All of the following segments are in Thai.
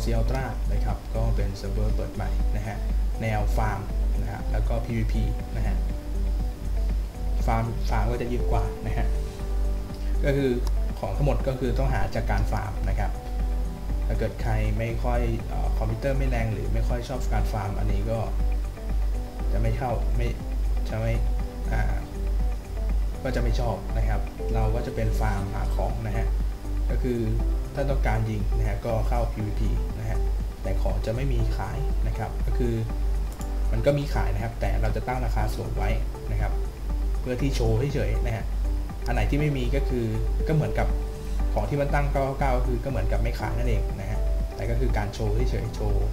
w a r z i a l t r a นะครับ ก็เป็นเซิร์ฟเวอร์เปิดใหม่นะฮะ แนวฟาร์มนะฮะ แล้วก็ PVP นะฮะ ฟาร์มฟาร์มก็จะยืดกว่านะฮะ ก็คือของทั้งหมดก็คือต้องหาจากการฟาร์มนะครับถ้าเกิดใครไม่ค่อยออคอมพิวเตอร์ไม่แรงหรือไม่ค่อยชอบการฟาร์ม อันนี้ก็จะไม่เข้าไม่จะไม่อ่าก็จะไม่ชอบนะครับ เราก็จะเป็นฟาร์มหาของนะฮะ ก็คือถ้าต้องการยิงนะฮะก็เข้า PVP นะ ฮะแต่ของจะไม่มีขายนะครับก็คือมันก็มีขายนะครับ แต่เราจะตั้งราคาสูงไว้นะครับ เพื่อที่โชว์เฉยๆนะฮะอันไหนที่ไม่มีก็คือก็เหมือนกับของที่มันตั้ง9 9ก็คือก็เหมือนกับไม่ขายนั่นเองนะฮะแต่ก็คือการโชว์เฉยๆโชว์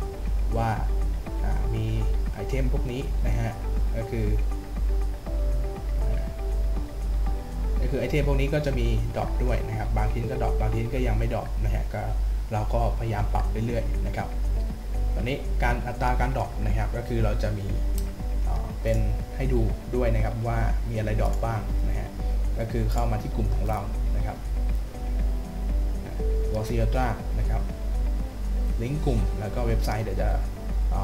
ว่ามีไอเทมพวกนี้นะฮะก็คือก็คือไอเทมพวกนี้ก็จะมี drop ด้วยนะครับ บางทีก็ drop บางทีก็ยังไม่ drop นะฮะก็ เราก็พยายามปรับเรื่อยๆนะครับ ตอนนี้การอัตราการ drop นะครับก็คือเราจะมีเป็นให้ดูด้วยนะครับว่ามีอะไร drop บ้างนะฮะก็คือเข้ามาที่กลุ่มของเรานะครับ WarZ Ultra นะครับลิงก์กลุ่มแล้วก็เว็บไซต์เดี๋ยวจะ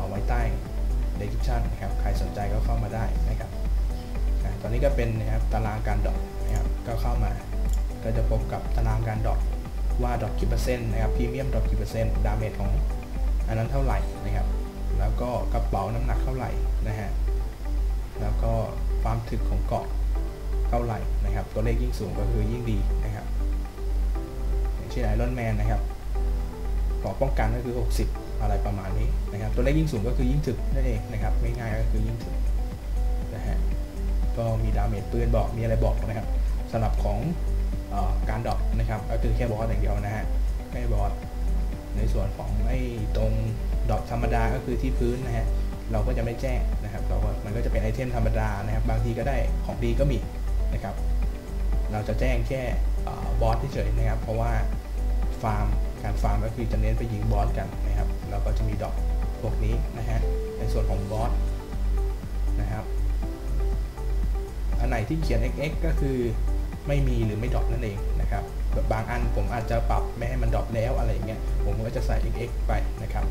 ไว้ใต้ description นะครับใครสนใจก็เข้ามาได้นะครับตอนนี้ก็เป็นนะครับตารางการ drop นะครับก็เข้ามาก็จะพบกับตารางการ drop ว่า drop กี่เปอร์เซ็นต์นะครับพรีเมียม drop กี่เปอร์เซ็นต์ damage ของอันนั้นเท่าไหร่นะครับ แล้วก็กระเป๋าน้ำหนักเท่าไหร่นะฮะแล้วก็ความถึกของเกราะเท่าไหร่นะครับ ตัวเลขยิ่งสูงก็คือยิ่งดีนะครับอย่างเช่น Iron Man นะครับเกราะป้องกันก็คือ 60 อะไรประมาณนี้นะครับ ตัวเลขยิ่งสูงก็คือยิ่งถึกนั่นเองนะครับง่ายๆก็คือยิ่งถึกนะฮะก็มี damage ปืนบอกมีอะไรบอกนะครับสำหรับของ การ drop นะครับ ก็คือแค่บอสอย่างเดียวนะฮะแค่บอสในส่วนของไอ้ตรง drop ธรรมดาก็คือที่พื้นนะฮะเราก็จะไม่แจ้งนะครับเราก็มันก็จะเป็นไอเทมธรรมดานะครับ บางทีก็ได้ของดีก็มีนะครับ เราจะแจ้งแค่บอสเฉยๆนะครับ เพราะว่าฟาร์มการฟาร์มก็คือจะเน้นไปยิงบอสกันนะครับ เราก็จะมีดอกพวกนี้นะฮะในส่วนของบอสนะครับ อันไหนที่เขียน xx ก็คือ ไม่มีหรือไม่ drop นั่นเองนะครับแบบบางอันผมอาจจะปรับไม่ให้มัน drop แล้วอะไรเงี้ยผมก็จะใส่ xx ไปนะครับ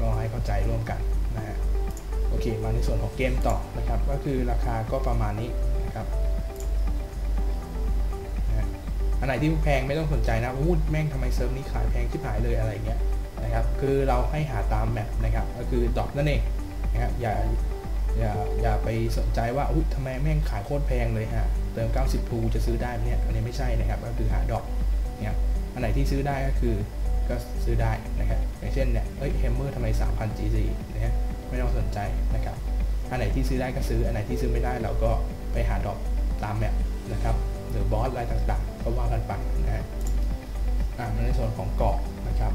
ก็ให้เข้าใจร่วมกันนะฮะโอเค มาในส่วนของเกมต่อนะครับ ก็คือราคาก็ประมาณนี้นะครับอันไหนที่แพงไม่ต้องสนใจนะอู้แม่งทำไมเซิร์ฟนี้ขายแพงชิบหายเลยอะไรเงี้ยนะครับ คือเราให้หาตาม map นะครับ ก็คือ drop นั่นเองนะครับอย่าอย่าอย่าไปสนใจว่าอุ้ยทำไมแม่งขายโคตรแพงเลยฮะ เติม 90พูจะซื้อได้เนี่ยอันนี้ไม่ใช่นะครับก็คือหาดอกเนี่ยอันไหนที่ซื้อได้ก็คือก็ซื้อได้นะครับอย่างเช่นเนี่ยเอ้ย hammer ทำไม 3,000 GC นะฮะไม่ต้องสนใจนะครับอันไหนที่ซื้อได้ก็ซื้ออันไหนที่ซื้อไม่ได้เราก็ไปหา drop ตาม map นะครับหรือบอสอะไรต่างๆ ก็ว่ากันไปนะฮะอ่าในส่วนของเกาะนะครับ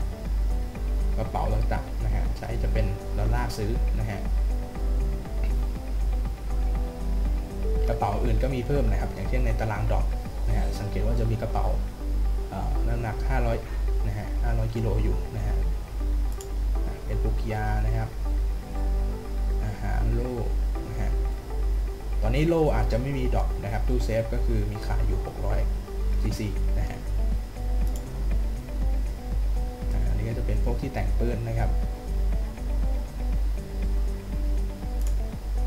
กระเป๋าต่างๆนะฮะใช้จะเป็นดอลลาร์ซื้อนะฮะ กระเป๋าอื่นก็มีเพิ่มนะครับ อย่างเช่นในตารางดอกนะฮะสังเกตว่าจะมีกระเป๋าน้ำหนัก 500นะฮะ500กิโลอยู่นะฮะเป็นปุกยานะครับ อาหารโล่นะฮะตอนนี้โล่อาจจะไม่มีดอกนะครับตู้เซฟก็คือมีขายอยู่ 600 cc นะฮะอันนี้ก็จะเป็นพวกที่แต่งปืนนะครับ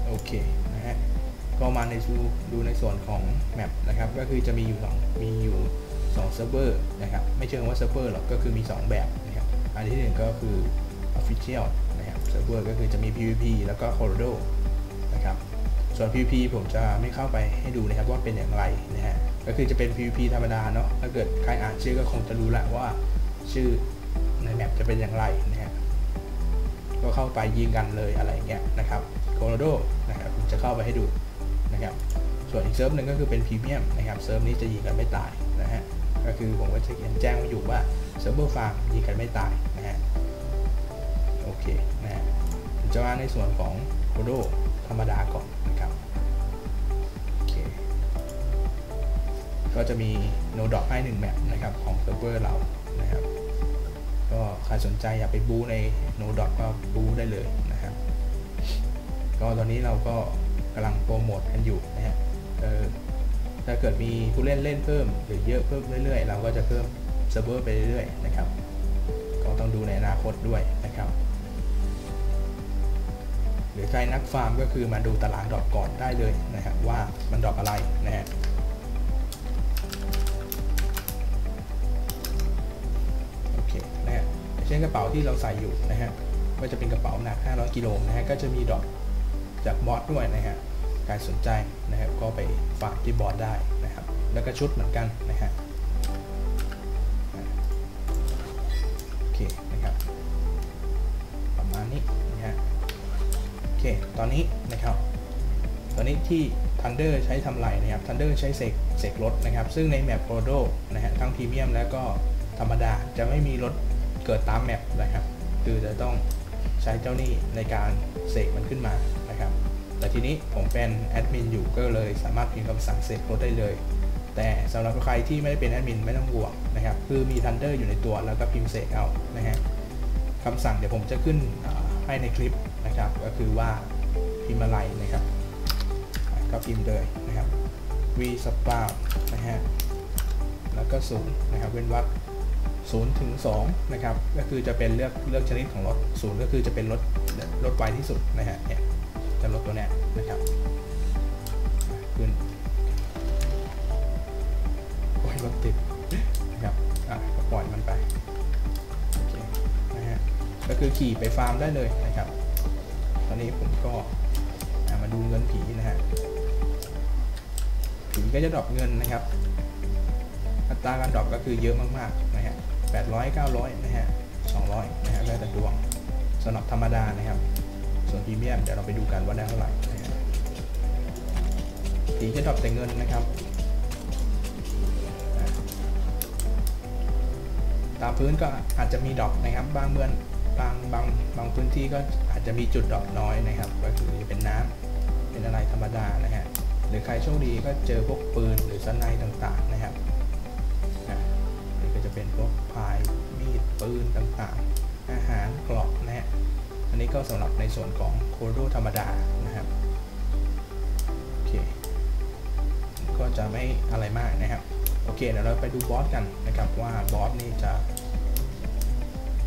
โอเคนะฮะ ก็มาในดูดูในส่วนของ map นะครับก็คือจะมีอยู่สองมีอยู่2เซิร์ฟเวอร์นะครับไม่เชิงว่าเซิร์ฟเวอร์หรอกก็คือมี 2 แบบนะครับอันที่หนึ่งก็คือ Official นะครับเซิร์ฟเวอร์ก็คือจะมี PVP แล้วก็ Colorado นะครับส่วน PVP ผมจะไม่เข้าไปให้ดูนะครับว่าเป็นอย่างไรนะฮะก็คือจะเป็น PVP ธรรมดาเนาะถ้าเกิดใครอ่านชื่อก็คงจะรู้แหละว่าชื่อใน map จะเป็นอย่างไรนะฮะก็เข้าไปยิงกันเลยอะไรเงี้ยนะครับ Corridor นะครับผมจะเข้าไปให้ดู นะครับ ส่วนอีกเซิร์ฟหนึ่งก็คือเป็นพรีเมียมนะครับเซิร์ฟนี้จะยิงกันไม่ตายนะฮะก็คือผมก็จะเขียนแจ้งไว้อยู่ว่าเซิร์ฟเวอร์ฟาร์มยิงกันไม่ตายนะฮะโอเคนะฮะจะมาในส่วนของโคโดธรรมดาก่อนนะครับโอเคก็จะมีโนดอกให้1 map นะครับของเซิร์ฟเวอร์เรานะครับก็ใครสนใจอยากไปบูในโนดอกก็บูได้เลยนะครับก็ตอนนี้เราก็ กำลังโปรโมทกันอยู่นะฮะถ้าเกิดมีผู้เล่นเล่นเพิ่มหรือเยอะเพิ่มเรื่อยๆ เราก็จะเพิ่มเซิร์ฟเวอร์ไปเรื่อยๆนะครับ ก็ต้องดูในอนาคตด้วยนะครับ หรือใครนักฟาร์มก็คือมาดูตาราง drop ก่อนได้เลยนะครับว่ามัน drop อะไรนะฮะโอเคนะฮะเช่นกระเป๋าที่เราใส่อยู่นะฮะก็จะเป็นกระเป๋าหนัก 500 กิโลนะฮะก็จะมี drop จากบอสด้วยนะฮะใครสนใจนะครับก็ไปฝากที่บอสได้นะครับ แล้วก็ชุดเหมือนกันนะฮะโอเคนะครับ ประมาณนี้นะฮะโอเคตอนนี้นะครับตอนนี้ที่ Thunder ใช้ทำไรนะครับ Thunder ใช้เสกเสกรถนะครับ ซึ่งในแมปโ o โดนะฮะทั้งพรีเมียมแล้วก็ธรรมดาจะไม่มีรถเกิดตามแมปนะครับ คือจะต้องใช้เจ้านี่ในการเสกมันขึ้นมา แต่ทีนี้ผมเป็นแอดมินอยู่ก็เลยสามารถพิมพ์คำสั่งเสกรถได้เลย แต่สำหรับใครที่ไม่ได้เป็นแอดมินไม่ต้องห่วงนะครับคือมี Thunder อยู่ในตัวแล้วก็พิมพ์เสกเอานะฮะคำสั่งเดี๋ยวผมจะขึ้นให้ในคลิปนะครับ ก็คือว่าพิมพ์อะไรนะครับ ก็พิมพ์เลยนะครับ v s p a นะฮะแล้วก็ศูนย์นะครับเว้นวรรคศูนย์ถึงสองนะครับ ก็คือจะเป็นเลือกเลือกชนิดของรถศูนย์ก็คือจะเป็นรถรถไวที่สุดนะฮะเนี่ย จะรถตัวเนี้ยนะครับขึ้นโอ้ยรถติดนะครับอะก็ปล่อยมันไปโอเคนะฮะก็คือขี่ไปฟาร์มได้เลยนะครับ ตอนนี้ผมก็มาดูเงินผีนะฮะผีก็จะ drop เงินนะครับ อัตราการ drop ก็คือเยอะมากๆนะฮะ800 900 นะฮะ 200 นะฮะแล้วแต่ดวงสำหรับธรรมดานะครับ ส่วนพรีเมียมเดี๋ยวเราไปดูกันว่าได้เท่าไหร่นะฮะผีจะ drop แต่เงินนะครับ ตามพื้นก็อาจจะมี drop นะครับ บางเมืองบางบางบางพื้นที่ก็อาจจะมีจุด drop น้อยนะครับ ก็คือเป็นน้ำเป็นอะไรธรรมดานะฮะหรือใครโชคดีก็เจอพวกปืนหรือสไนต่างๆนะครับนี่ก็จะเป็นพวกพายมีดปืนต่างๆ อาหารกรอบนะฮะ อันนี้ก็สำหรับในส่วนของโคโดธรรมดานะครับโอเคก็จะไม่อะไรมากนะครับโอเคเดี๋ยวเราไปดูบอสกันนะครับว่าบอสนี่จะ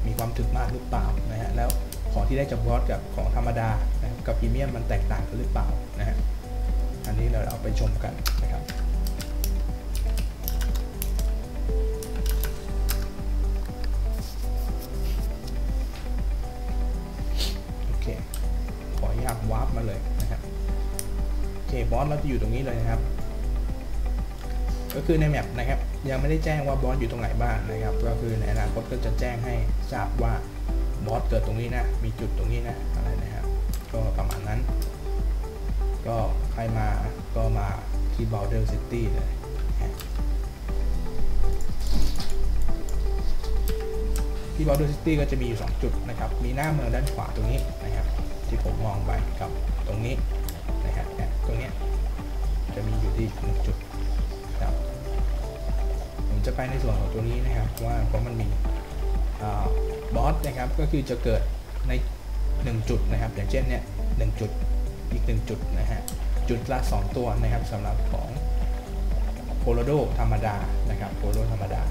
มีความถึกมากหรือเปล่านะฮะแล้วของที่ได้จากบอสกับของธรรมดานะกับพรีเมียมมันแตกต่างกันหรือเปล่านะฮะอันนี้เราเอาไปชมกันนะ อยู่ตรงนี้เลยนะครับ ก็คือในแมปนะครับ ยังไม่ได้แจ้งว่าบอสอยู่ตรงไหนบ้างนะครับ ก็คือในอนาคตก็จะแจ้งให้ทราบว่าบอสเกิดตรงนี้นะ มีจุดตรงนี้นะอะไรนะครับ ก็ประมาณนั้น ก็ใครมาก็มาที่ Boulder City เลยที่ Boulder City ก็จะมีอยู่ 2 จุดนะครับ มีหน้าเมืองด้านขวาตรงนี้นะครับ ที่ผมมองไปกับตรงนี้ ที่จุดครับผมจะไปในส่วนของตัวนี้นะครับว่าเพราะมันมีบอสนะครับก็คือจะเกิดใน 1 จุดนะครับ อย่างเช่นเนี่ยหจุดอีก 1 จุดนะฮะจุดละ 2 ตัวนะครับสำหรับของโคโลโดธรรมดานะครับโคโลโดธรรมดา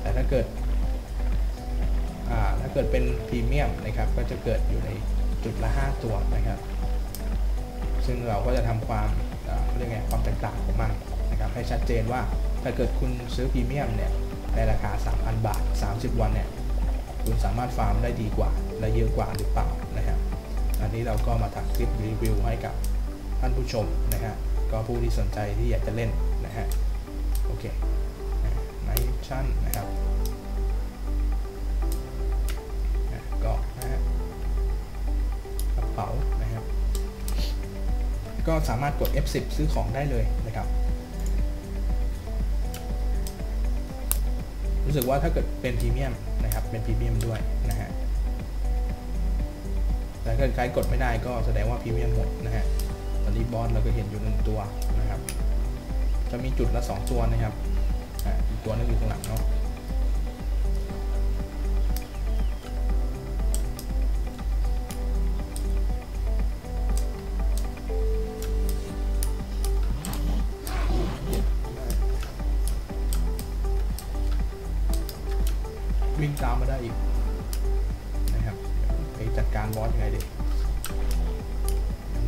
แต่ถ้าเกิดถ้าเกิดเป็นพรีเมียมนะครับก็จะเกิดอยู่ในจุดละ 5 ตัวนะครับ ซึ่งเราก็จะทำความ เรียกไงความแตกต่างของมันนะครับให้ชัดเจนว่าถ้าเกิดคุณซื้อพรีเมียมเนี่ยในราคา 3,000 บาท 30 วันเนี่ยคุณสามารถฟาร์มได้ดีกว่า และเยอะกว่าหรือเปล่านะครับอันนี้เราก็มาทำคลิปรีวิวให้กับท่านผู้ชมนะฮะก็ผู้ที่สนใจที่อยากจะเล่นนะฮะโอเคไนชั่นนะครับก็นะฮะกระเป๋า ก็สามารถกด F10 ซื้อของได้เลยนะครับ รู้สึกว่าถ้าเกิดเป็นพรีเมียมนะครับ เป็นพรีเมียมด้วยนะฮะแต่ถ้าใครกดไม่ได้ก็แสดงว่าพรีเมียมหมดนะฮะ ตอนนี้บอสเราก็เห็นอยู่หนึ่งตัวนะครับ จะมีจุดละ 2 ตัวนะครับอีกตัวนึงอยู่ข้างหลังเนาะ วิ่งตามมาได้อีกนะครับไปจัดการบอสยังไงดี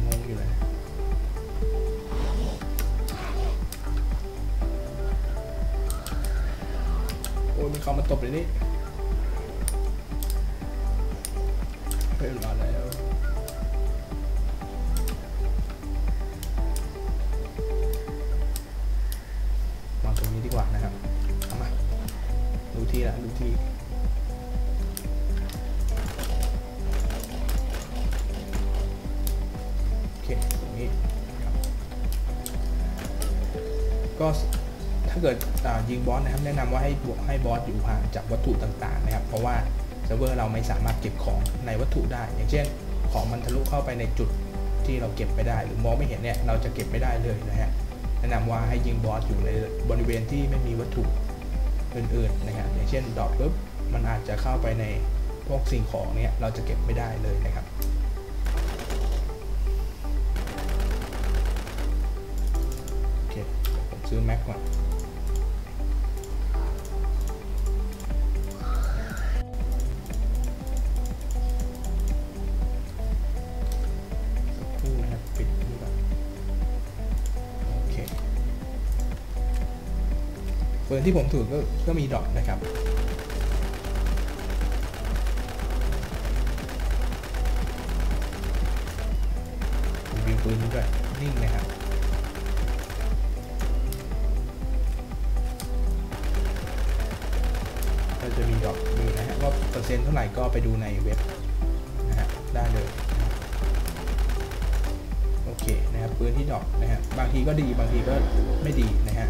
งงอยู่เลยโอ้ยมันเข้ามาตบเลยนี่เฮ้ยมาแล้ววาตรงนี้ดีกว่านะครับเอามาดูที่ละดูที่ เกิดยิงบอสนะครับแนะนำว่าให้บวกให้บอสอยู่ห่างจากวัตถุต่างๆนะครับ เพราะว่าเซิร์ฟเวอร์เราไม่สามารถเก็บของในวัตถุได้ อย่างเช่น ของมันทะลุเข้าไปในจุดที่เราเก็บไม่ได้ หรือมองไม่เห็นเนี่ยเราจะเก็บไม่ได้เลยนะฮะแนะนำว่าให้ยิงบอสอยู่ในบริเวณที่ไม่มีวัตถุอื่นๆนะครับอย่างเช่นดรอปปุ๊บมันอาจจะเข้าไปในพวกสิ่งของเนี่ยเราจะเก็บไม่ได้เลยนะครับโอเคผมซื้อแม็กก่อน ที่ผมถือก็ก็มีดอกนะครับรีวิวปืนด้วยนิ่งนะครับก็จะมีดอกดูนะฮะว่าเปอร์เซ็นต์เท่าไหร่ก็ไปดูในเว็บนะฮะได้เลยโอเคนะครับปืนที่ดอกนะฮะบางทีก็ดีบางทีก็ไม่ดีนะฮะ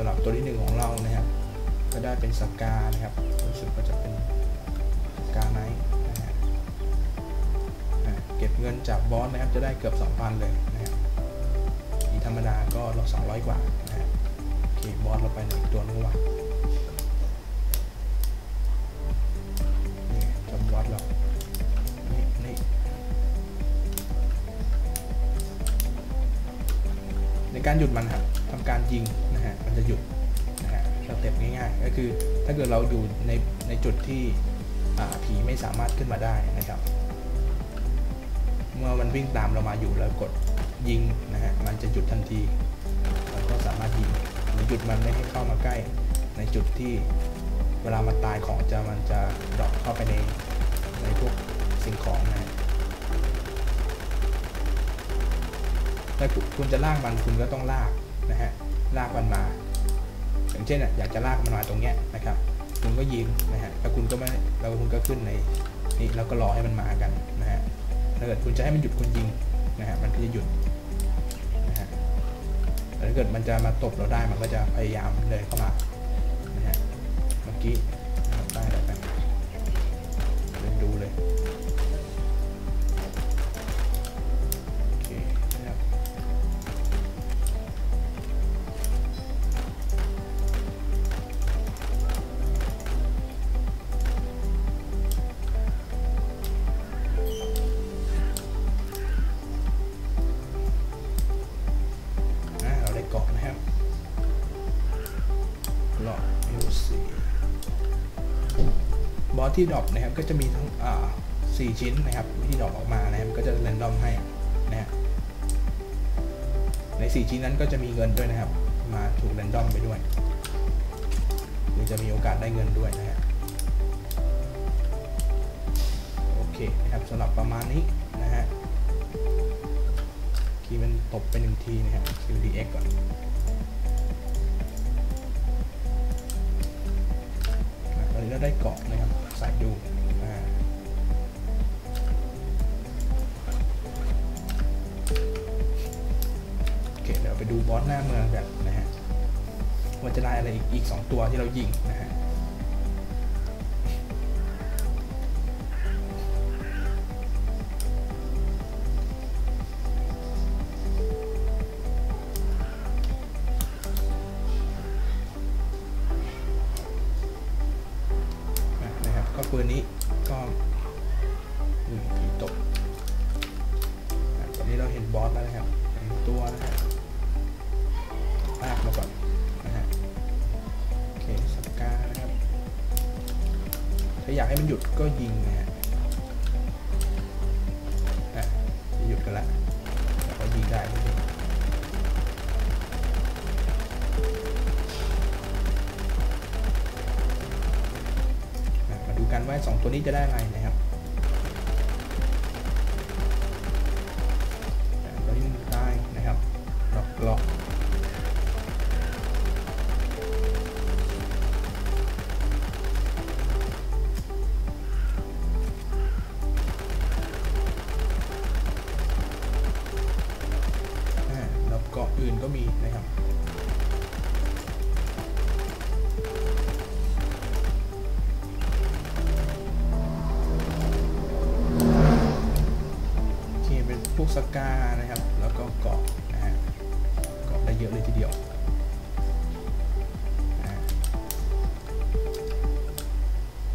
สำหรับตัวที่หนึ่งของเรานะครับ ก็ได้เป็นสกานะครับรู้สึกว่าจะเป็นสกาไนท์นะฮะเก็บเงินจากบอสนะครับจะได้เกือบ 2,000 เลยนะครับอีธรรมดาก็ลด200 กว่านะฮะโอเคบอสเราไปในอีกตัวนึงว่ะนี่จำวัดแล้วนี่นี่ในการหยุดมันครับทำการยิง จะหยุดนะฮะสเต็ปง่ายๆ ก็คือถ้าเกิดเราอยู่ในในจุดที่ผีไม่สามารถขึ้นมาได้นะครับ เมื่อมันวิ่งตามเรามาอยู่แล้วกดยิงนะฮะมันจะหยุดทันทีเราก็สามารถยิงหรือหยุดมันไม่ให้เข้ามาใกล้ ในจุดที่เวลามันตายของจะมันจะดรอปเข้าไปในในพวกสิ่งของนะฮะถ้าคุณจะลากมันคุณก็ต้องลากนะฮะลากมันมา อย่างเช่นอยากจะลากมันมาตรงเนี้ยนะครับคุณก็ยิงนะฮะแล้วคุณก็ไม่แล้วคุณก็ขึ้นในนี่แล้วก็รอให้มันมากันนะฮะถ้าเกิดคุณจะให้มันหยุดคุณยิงนะฮะมันก็จะหยุดนะฮะแต่ถ้าเกิดมันจะมาตบเราได้มันก็จะพยายามเดินเข้ามานะฮะเมื่อกี้ได้แล้วกันดูเลย ที่ drop นะครับก็จะมีทั้งสี่ชิ้นนะครับที่ drop ออกมานะครับก็จะ random ให้นะฮะในสี่ชิ้นนั้นก็จะมีเงินด้วยนะครับ มาถูก random ไปด้วยหรือจะมีโอกาสได้เงินด้วยนะฮะโอเคนะครับสำหรับประมาณนี้นะฮะคีย์มันตบไปหนึ่งทีนะครับ QDX ก่อนอะตอนนี้เราได้เกาะนะครับ ใส่ดูอ่าโอเคเดี๋ยวไปดูบอสหน้าเมืองกันนะฮะว่าจะได้อะไรอีกอีกสองตัวที่เรายิงนะฮะ เฟินี้ก็อุ้ยผีตกตอนนี้เราเห็นบอสแล้วนะครับตัวนะฮะลากมาก่อนนะฮะโอเคสับกานะครับ ถ้าอยากให้มันหยุดก็ยิงนะฮะอะหยุดกันละก็ยิงได้ไม่เป็ สองตัวนี้จะได้อะไร สกานะครับ แล้วก็เกาะนะฮะเกาะได้เยอะเลยทีเดียว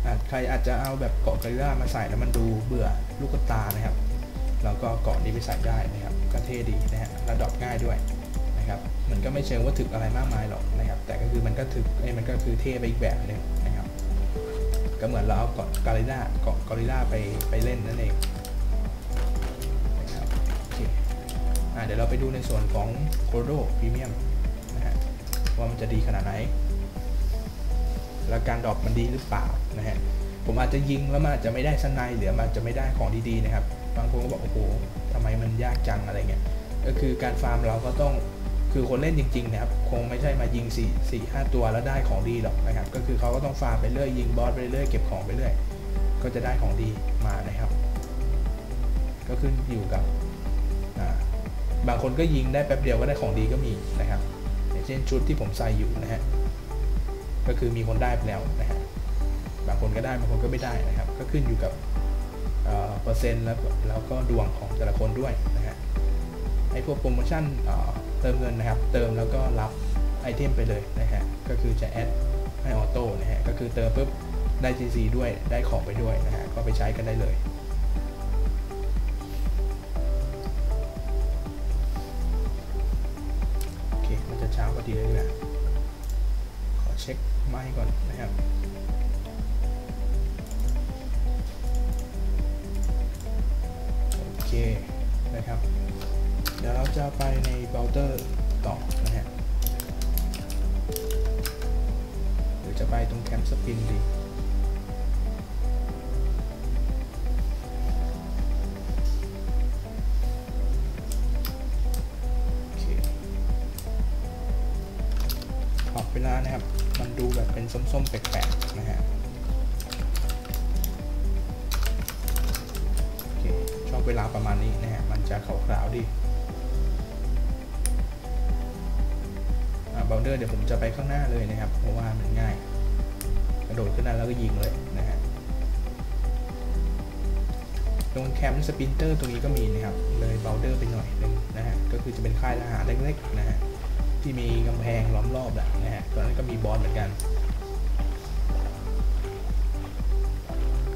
อาจใครอาจจะเอาแบบเกาะกริล่ามาใส่แล้วมันดูเบื่อลูกตานะครับแล้วก็เกาะนี้ไปใส่ได้นะครับก็เท่ดีนะฮะระดับง่ายด้วยนะครับมันก็ไม่เชิงว่าถึกอะไรมากมายหรอกนะครับ แต่ก็คือมันก็ถึกไอ้มันก็คือเท่ไปอีกแบบนึงนะครับ ก็เหมือนเราเอาเกาะกริล่าเกาะกอริล่าไปไปเล่นนั่นเอง เดี๋ยวเราไปดูในส่วนของโคโดพรีเมียมนะฮะว่ามันจะดีขนาดไหน แล้วการ drop มันดีหรือเปล่านะฮะผมอาจจะยิงแล้วมันอาจจะไม่ได้สไนหรือมันอาจจะไม่ได้ของดีๆนะครับบางคนก็บอกโอ้โหทำไมมันยากจังอะไรเงี้ยก็คือการฟาร์มเราก็ต้องคือคนเล่นจริงๆนะครับคงไม่ใช่มายิง4 4 5 ตัวแล้วได้ของดีหรอกนะครับ ก็คือเขาก็ต้องฟาร์มไปเรื่อยยิงบอสไปเรื่อยเก็บของไปเรื่อยก็จะได้ของดีมานะครับ ก็ขึ้นอยู่กับอ่า บางคนก็ยิงได้แป๊บเดียวก็ได้ของดีก็มีนะครับอย่างเช่นชุดที่ผมใส่อยู่นะฮะก็คือมีคนได้ไปแล้วนะฮะบางคนก็ได้บางคนก็ไม่ได้นะครับ ก็ขึ้นอยู่กับเอ่อเปอร์เซ็นต์แล้วแล้วก็ดวงของแต่ละคนด้วยนะฮะไอ้พวกโปรโมชั่นเอ่อเติมเงินนะครับ เติมแล้วก็รับไอเทมไปเลยนะฮะก็คือจะแอดให้ออโต้นะฮะก็คือเติมปุ๊บได้ GC ด้วยได้ของไปด้วยนะฮะก็ไปใช้กันได้เลย ไม้ก่อนนะครับโอเคนะครับ เดี๋ยวเราจะไปในเบราว์เซอร์ต่อนะฮะหรือจะไปตรงแคมป์สปินดีโอเคขอบเวลานะครับ เป็นส้มๆแปลกๆนะฮะชอบเวลาประมาณนี้นะฮะมันจะขาวๆดี Boulder เดี๋ยวผมจะไปข้างหน้าเลยนะครับ เพราะว่ามันง่าย กระโดดขึ้นนั้นแล้วก็ยิงเลยนะฮะตรง Camp Splinter ตรงนี้ก็มีนะครับ เลย Boulder ไปหน่อยนึงนะฮะ ก็คือจะเป็นค่ายทหารเล็กๆนะฮะ ที่มีกำแพงล้อมรอบแหละนะฮะตอนนั้นก็มีบอสเหมือนกัน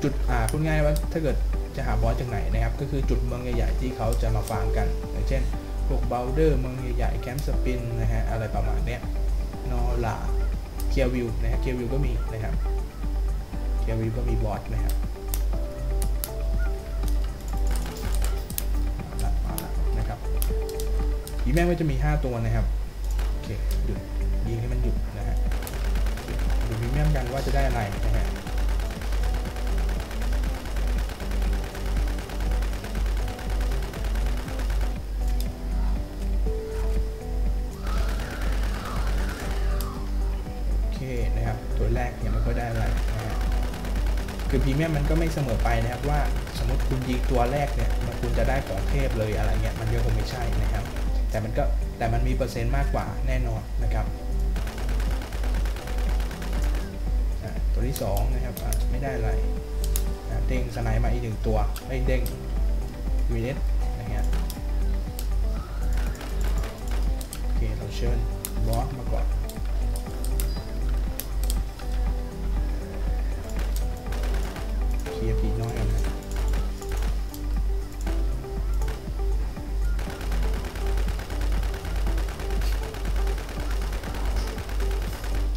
จุดอ่าพูดง่ายว่าถ้าเกิดจะหาบอสจากไหนนะครับ ก็คือจุดเมืองใหญ่ๆที่เขาจะมาฟาร์มกัน อย่างเช่น พวกเบลเดอร์เมืองใหญ่ๆแคมป์สปินนะฮะอะไรประมาณเนี้ยนอลาเคียวิวนะฮะเคียวิวก็มีนะครับเคียวิวก็มีบอสนะครับนะครับอีแม่งก็จะมี 5 ตัวนะครับโอเคหยุดยิงให้มันหยุดนะฮะดูพรีเมียมกันว่าจะได้อะไรนะฮะ คือพรีเมียมมันก็ไม่เสมอไปนะครับว่าสมมติคุณยิงตัวแรกเนี่ยมันคุณจะได้ของเทพเลยอะไรเงี้ยมันก็คงไม่ใช่นะครับ แต่มันก็แต่มันมีเปอร์เซ็นต์มากกว่าแน่นอนนะครับตัวที่สองนะครับอาจจะไม่ได้อะไรอะเด้งสไนมาอีกหนึ่งตัวไม่เด้งวีเนสนะฮะโอเคเราเชิญบอสมาก่อน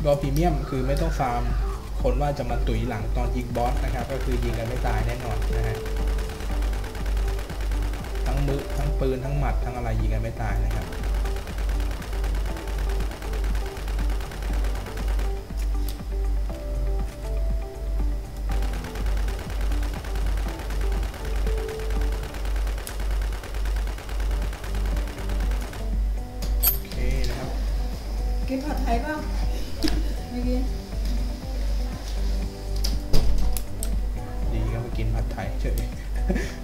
ก็พรีเมียมคือไม่ต้องฟาร์มคนว่าจะมาตุ๋ยหลังตอนยิงบอสนะครับ ก็คือยิงกันไม่ตายแน่นอนนะฮะทั้งมือทั้งปืนทั้งหมัดทั้งอะไรยิงกันไม่ตายนะครับ ไทยเฉย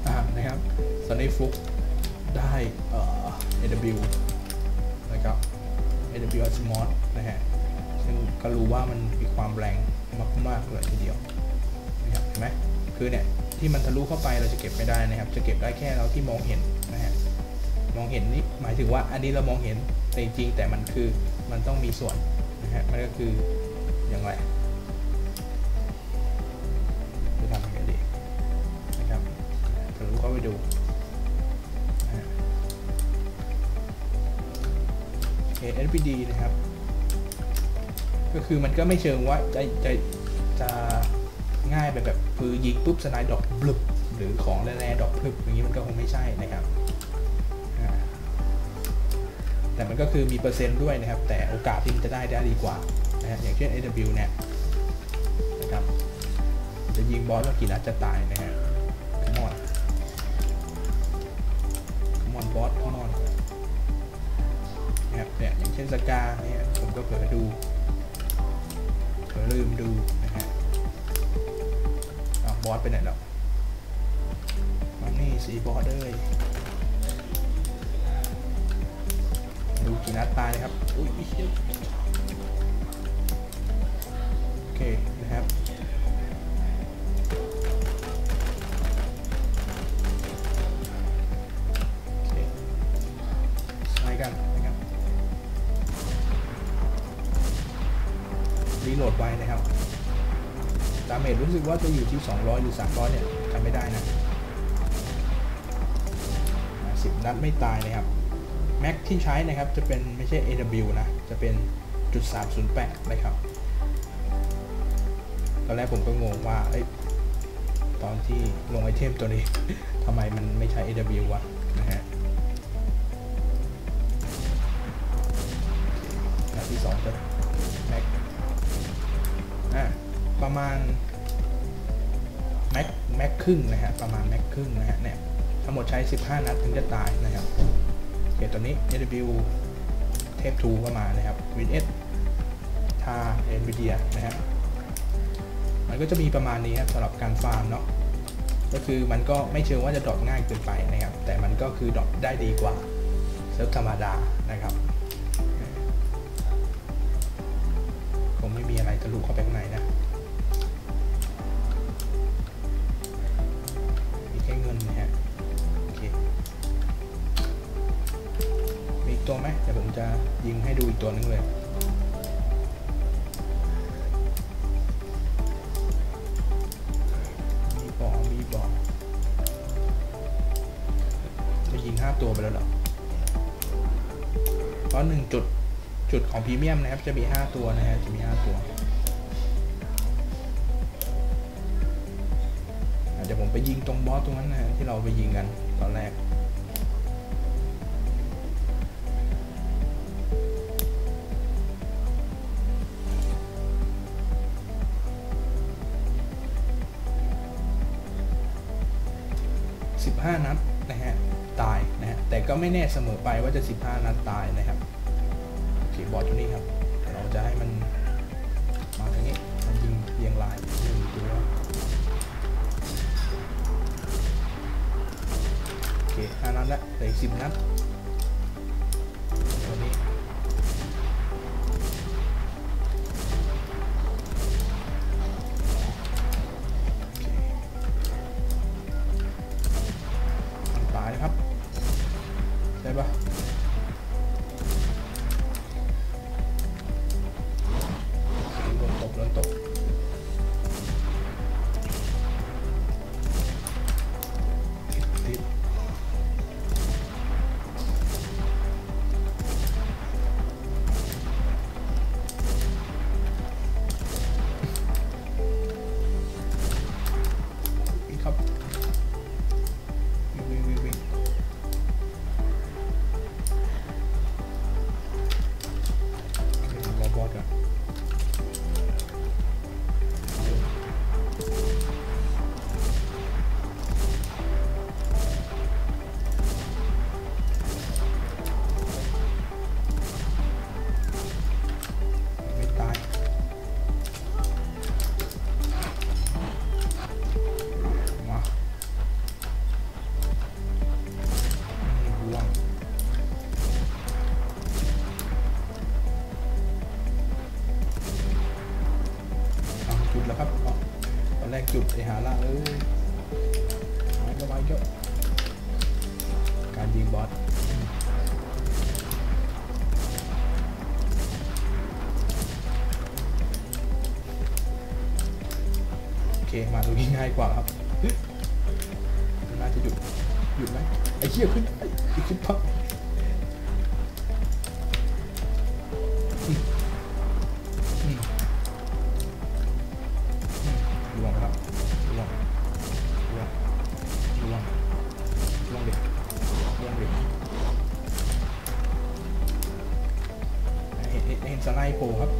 อ่นะครับซันนี่ฟุกได้เอ่อ AW นะครับ AW a s m o t นะฮะ ซึ่งก็รู้ว่ามันมีความแรงมาก ๆ เลยทีเดียวนะครับเห็นไหมคือเนี่ย ที่มันทะลุเข้าไปเราจะเก็บไม่ได้นะครับ จะเก็บได้แค่เราที่มองเห็นนะฮะ มองเห็นนี่หมายถึงว่าอันนี้เรามองเห็นแต่จริงแต่มันคือมันต้องมีส่วนนะฮะ มันก็คืออย่างไร โอเค NPD นะครับ ก็คือมันก็ไม่เชิงว่าจะจะจะง่ายไปแบบคือยิงปุ๊บสไนด์ดอกบลึบหรือของแร่ๆดอกพลึบอย่างนี้มันก็คงไม่ใช่นะครับ แต่มันก็คือมีเปอร์เซ็นต์ด้วยนะครับ แต่โอกาสที่มันจะได้ได้ดีกว่านะฮะอย่างเช่น AW เนี่ยนะครับ จะยิงบอสว่ากี่นัดจะตายนะฮะ come on come on บอส come on นะครับเนี่ยอย่าง เช่นสกาเนี่ยผมก็เผลอดูเผลอลืมดูนะฮะอ้าบอสไปไหนแล้วมานี่สีบอสเลยดูกี่นัดตายนะครับ อุ้ยเหี้ยโอเคนะครับ ว่าจะอยู่ที่ 200 หรือ 300 เนี่ยจำไม่ได้นะอ่า10 นัดไม่ตายนะครับ แม็กที่ใช้นะครับจะเป็นไม่ใช่ AW นะ จะเป็นจุด308 นะครับ ตอนแรกผมก็งงว่าอตอนที่ลงไอเทมตัวนี้ทำไมมันไม่ใช้ AW วะนะฮะนัดที่สองจะแม็กอะประมาณ ม็กแม็กครึ่งนะฮะประมาณแม็กครึ่งนะฮะเนี่ยทั้งหมดใช้ 15 นัดถึงจะตายนะครับโอเคตัวนี้ AW เทป2ก็มานะครับ Win S ทา NVIDIA นะฮะมันก็จะมีประมาณนี้ครับสำหรับการฟาร์มเนาะก็คือมันก็ไม่เชิงว่าจะดรอปง่ายเกินไปนะครับ แต่มันก็คือดรอปได้ดีกว่าเซิร์ฟธรรมดานะครับคงไม่มีอะไรทะลุเข้าไปข้างในนะ อีกตัวนึงเลยมีบอมีบอจะยิง5ตัวไปแล้วหรอเพราะหนึ่งจุดจุดของพรีเมียมนะครับ จะมี5ตัวนะฮะจะมี5ตัวเดี๋ยวผมไปยิงตรงบอสตรงนั้นนะฮะที่เราไปยิงกันตอนแรก 15 นัดนะฮะตายนะฮะแต่ก็ไม่แน่เสมอไปว่าจะ 15 นัดตายนะครับโอเคบอร์ดตรงนี้ครับ เราจะให้มันมาทางนี้มันยิงเรียงรายหนึ่งตัวโอเค5นัดละเหลืออีก10นัด มาตรงนี้ง่ายกว่าครับน่าจะหยุดหยุดไหมไอ้เหี้ยขึ้นไอ้ขึ้นพักอืมอืมอืมล่วงครับล่วงล่วงล่วงล่วงเด็กล่วงเด็กเห็นเห็นสไลด์โผล่ครับ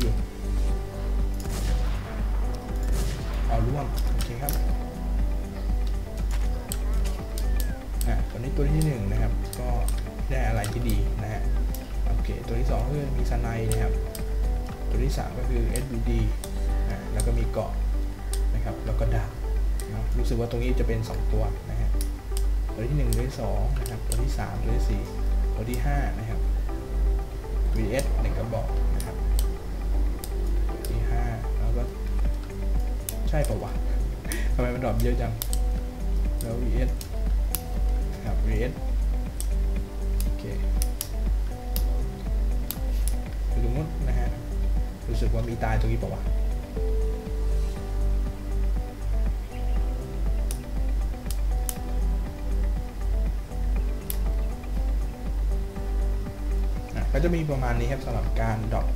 อยู่เอาร่วงโอเคครับอะตัวนี้ตัวที่หนึ่งนะครับ ก็ได้อะไรที่ดีนะฮะโอเค ตัวที่สองก็คือมีสไนด์นะครับ ตัวที่สามก็คือ SBD อะแล้วก็มีเกาะนะครับ แล้วก็ดาบนะครับรู้สึกว่าตรงนี้จะเป็น 2 ตัวนะฮะตัวที่ 1 ตัวที่2นะครับ ตัวที่ 3 ตัวที่ 4 ตัวที่ 5 นะครับ VS หนึ่งกระบอก ใช่ปะวะทำไมมันดรอปเยอะจัง แล้ว VS ครับ VS โอเคไปตรงนู้นะฮะ รู้สึกว่ามีตายตรงนี้ปะวะอะก็จะมีประมาณนี้ครับสำหรับการ drop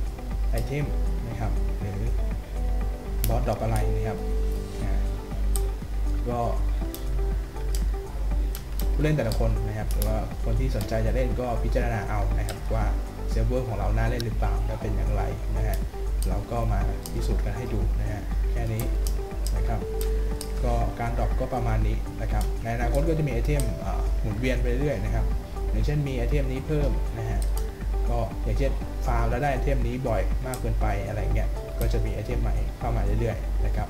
ไอเทมนะครับหรือ บอส drop อะไรนะครับก็ผู้เล่นแต่ละคนนะครับหรือว่าคนที่สนใจจะเล่นก็พิจารณาเอานะครับว่าเซิร์ฟเวอร์ของเราน่าเล่นหรือเปล่าและเป็นอย่างไรนะฮะเราก็มาพิสูจน์กันให้ดูนะฮะแค่นี้นะครับก็การ drop ก็ประมาณนี้นะครับในอนาคตก็จะมีไอเทมหมุนเวียนไปเรื่อยนะครับอย่างเช่นมีไอเทมนี้เพิ่มนะฮะก็อย่างเช่นฟาร์มแล้วได้ไอเทมนี้บ่อยมากเกินไปอะไรเงี้ย ก็จะมีไอเทมใหม่เข้ามาเรื่อยๆนะครับ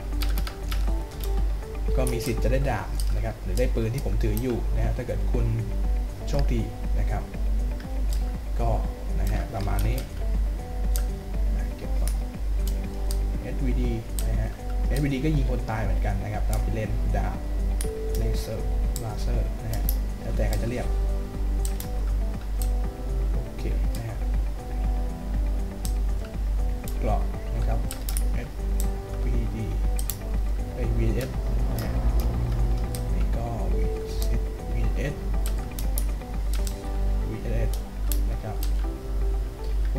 ก็มีสิทธิ์จะได้ดาบนะครับหรือได้ปืนที่ผมถืออยู่นะฮะถ้าเกิดคุณโชคดีนะครับ ก็นะฮะประมาณนี้เก็บก่อน SVD นะฮะ SVD ก็ยิงคนตายเหมือนกันนะครับเราไปเล่นดาบเลเซอร์ลาเซอร์นะฮะแล้วแต่ใครจะเรียก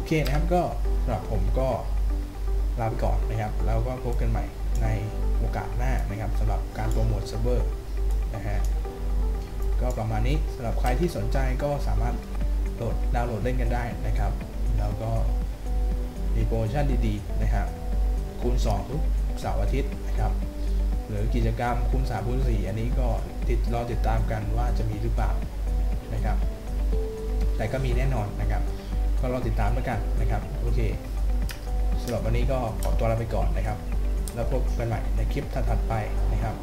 เคนะครับก็สำหรับผมก็ลาไปก่อนนะครับ แล้วก็พบกันใหม่ในโอกาสหน้านะครับสำหรับการโปรโมทเซิร์ฟเวอร์นะฮะก็ประมาณนี้สำหรับใครที่สนใจก็สามารถโหลดดาวน์โหลดเล่นกันได้นะครับ แล้วก็มีโปรโมชั่นดีๆนะครับคูณ2ทุกเสาร์อาทิตย์นะครับ หรือกิจกรรมคูณ3คูณ4อันนี้ก็ติดรอติดตามกันว่าจะมีหรือเปล่านะครับ แต่ก็มีแน่นอนนะครับ ก็รอติดตามแล้วกันนะครับ โอเคสำหรับวันนี้ก็ขอตัวลาไปก่อนนะครับ แล้วพบกันใหม่ในคลิปถัดไปนะครับ